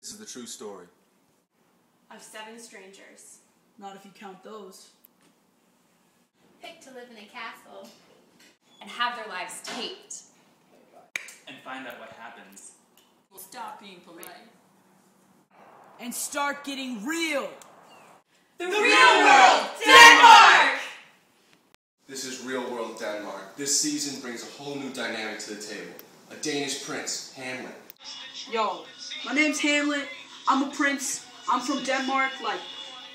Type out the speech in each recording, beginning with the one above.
This is the true story. Of seven strangers. Not if you count those. Picked to live in a castle. And have their lives taped. And find out what happens. We'll stop being polite. And start getting real. The, the real, real world, Denmark! This is Real World Denmark. This season brings a whole new dynamic to the table. A Danish prince, Hamlet. Yo, my name's Hamlet. I'm a prince. I'm from Denmark. Like,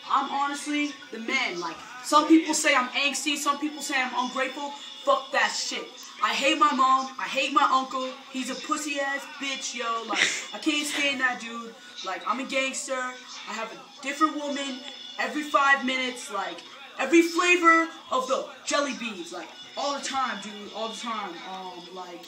I'm honestly the man. Like, some people say I'm angsty. Some people say I'm ungrateful. Fuck that shit. I hate my mom. I hate my uncle. He's a pussy ass bitch, yo. Like, I can't stand that dude. Like, I'm a gangster. I have a different woman every five minutes. Like, every flavor of the jelly beans. Like, all the time, dude. All the time. Um, like,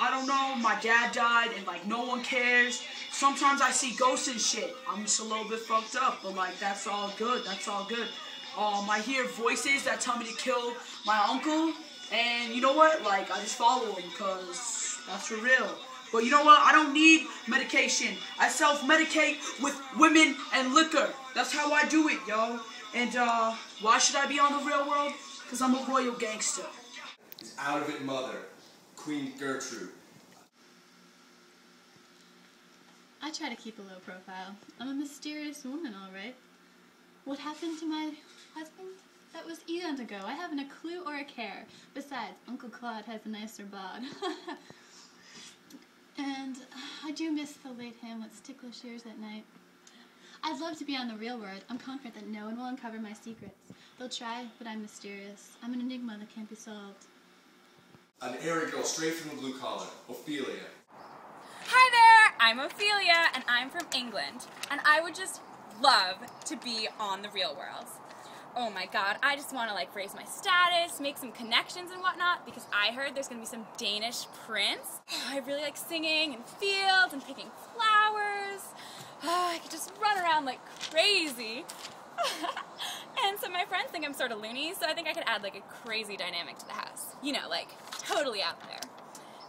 I don't know. My dad died, and like, no one cares. Sometimes I see ghosts and shit. I'm just a little bit fucked up, but like, that's all good. That's all good. Um, I hear voices that tell me to kill my uncle, and you know what? Like, I just follow them because that's for real. But you know what? I don't need medication. I self-medicate with women and liquor. That's how I do it, yo. And uh, why should I be on the real world? Because I'm a royal gangster. Out of it mother, Queen Gertrude. I try to keep a low profile. I'm a mysterious woman, all right. What happened to my husband? That was eons ago. I haven't a clue or a care. Besides, Uncle Claude has a nicer bod. and I do miss the late Hamlet's ticklish ears at night. I'd love to be on the real world. I'm confident that no one will uncover my secrets. They'll try, but I'm mysterious. I'm an enigma that can't be solved. An airy girl straight from the blue collar, Ophelia. Hi there, I'm Ophelia, and I'm from England. And I would just love to be on the real world. Oh my god, I just want to like raise my status, make some connections and whatnot, because I heard there's gonna be some Danish prince. Oh, I really like singing and fields and picking flowers. Oh, I could just run around like crazy. and so my friends think I'm sort of loony, so I think I could add like a crazy dynamic to the house. You know, like totally out there.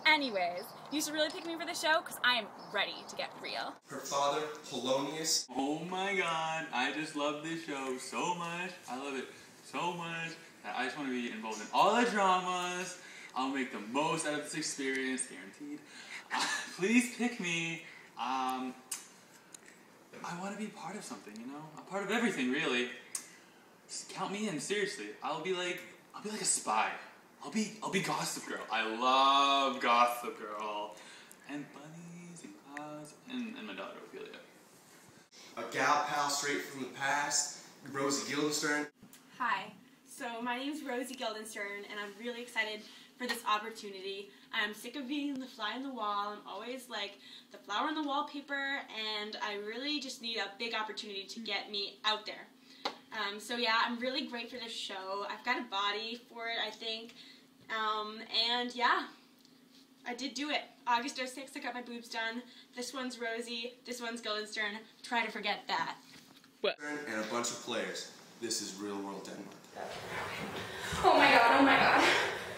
Anyways, you should really pick me for the show because I am ready to get real. Her father, Polonius. Oh my god, I just love this show so much. I love it so much that I just want to be involved in all the dramas. I'll make the most out of this experience, guaranteed. Uh, please pick me. Um, I want to be part of something, you know? A part of everything, really. Just count me in, seriously. I'll be like, I'll be like a spy. I'll be, I'll be Gossip Girl. I love Gossip Girl. And bunnies and clouds and, and my daughter, Ophelia. A gal pal straight from the past, Rosie Guildenstern. Hi. So my name is Rosie Guildenstern, and I'm really excited for this opportunity. I'm sick of being the fly on the wall. I'm always like the flower on the wallpaper, and I really just need a big opportunity to get me out there. Um, so yeah, I'm really great for this show. I've got a body for it, I think. Um, and yeah, I did do it. August 06th, I got my boobs done. This one's Rosie. This one's Guildenstern. Try to forget that. What? And a bunch of players. This is Real World Denmark. Oh my god, oh my god.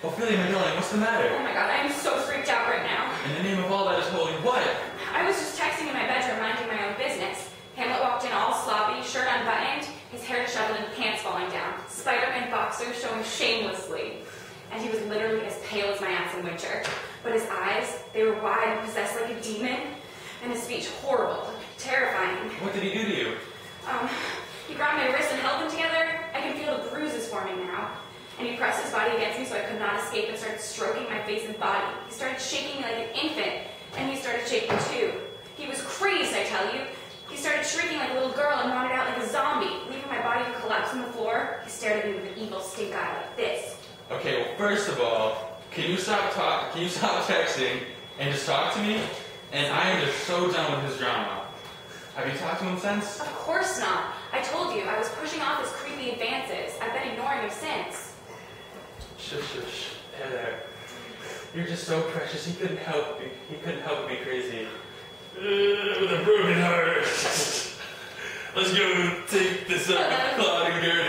Ophelia, my darling, what's the matter? Oh my god, I am so freaked out right now. In the name of all that is holy, what? I was just texting in my bedroom, minding my own business. Hamlet walked in all sloppy, shirt hair pants falling down. Spider-Man boxers showing shamelessly. And he was literally as pale as my ass in winter. But his eyes, they were wide and possessed like a demon. And his speech horrible, terrifying. What did he do to you? Um, he grabbed my wrist and held them together. I can feel the bruises forming now. And he pressed his body against me so I could not escape and started stroking my face and body. He started shaking me like an infant, and he started shaking too. He was crazed, I tell you. He started shrieking like a little girl and wandered out like a zombie, leaving my body to collapse on the floor. He stared at me with an evil stink eye like this. Okay, well, first of all, can you stop talk? Can you stop texting and just talk to me? And I am just so done with his drama. Have you talked to him since? Of course not. I told you, I was pushing off his creepy advances. I've been ignoring him since. Shush, shush. There, there. You're just so precious. He couldn't help be, he couldn't help be crazy. Uh, with a broken heart. Let's go take this up with Claude and Gertie.